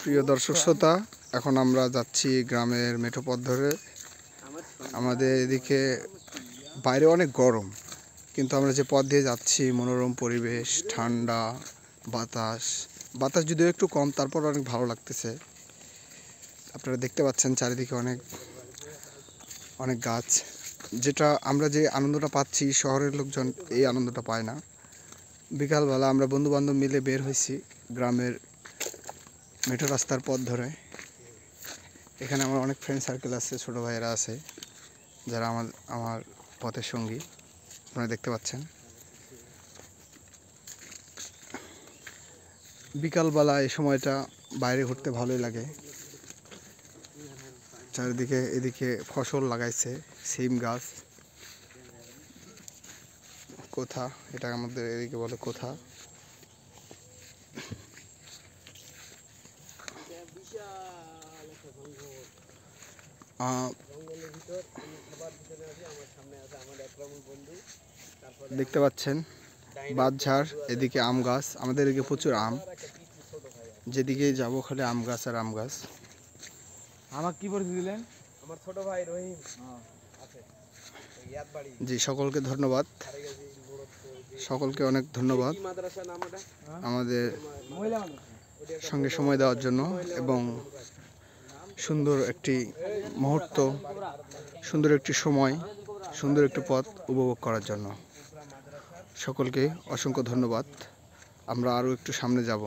প্রিয় দর্শক শ্রোতা, এখন আমরা যাচ্ছি গ্রামের মেঠো পথ ধরে। আমাদের এদিকে বাইরে অনেক গরম, কিন্তু আমরা যে পথ দিয়ে যাচ্ছি, মনোরম পরিবেশ, ঠান্ডা বাতাস বাতাস যদিও একটু কম, তারপর অনেক ভালো লাগতেছে। আপনারা দেখতে পাচ্ছেন চারিদিকে অনেক অনেক গাছ। যেটা আমরা যে আনন্দটা পাচ্ছি, শহরের লোকজন এই আনন্দটা পায় না। বিকালবেলা আমরা বন্ধু বান্ধব মিলে বের হয়েছি গ্রামের মেঠো রাস্তার পথ ধরে। এখানে আমার অনেক ফ্রেন্ড সার্কেল আছে, ছোটো ভাইয়েরা আছে, যারা আমার আমার পথের সঙ্গী। আপনারা দেখতে পাচ্ছেন। বিকালবেলা এই সময়টা বাইরে ঘুরতে ভালোই লাগে। চারিদিকে, এদিকে ফসল লাগাইছে, সিম গাছ। কোথা? এটা আমাদের এদিকে বলে কোথা? দেখতে পাচ্ছেন বাঁশঝাড় এদিকে আম গাছ আমাদের এদিকে প্রচুর আম। যেদিকে যাব খালি আম গাছ আর আম গাছ। আমার কি পরিচয় দিলেন? আমার ছোট ভাই রহিম। আছে জি সকলকে ধন্যবাদ। সকলকে অনেক ধন্যবাদ। আমাদের সঙ্গে সময় দেওয়ার জন্য এবং সুন্দর একটি মুহূর্ত, সুন্দর একটি সময়, সুন্দর একটি পথ উপভোগ করার জন্য। সকলকে অসংখ্য ধন্যবাদ। আমরা আরও একটু সামনে যাব।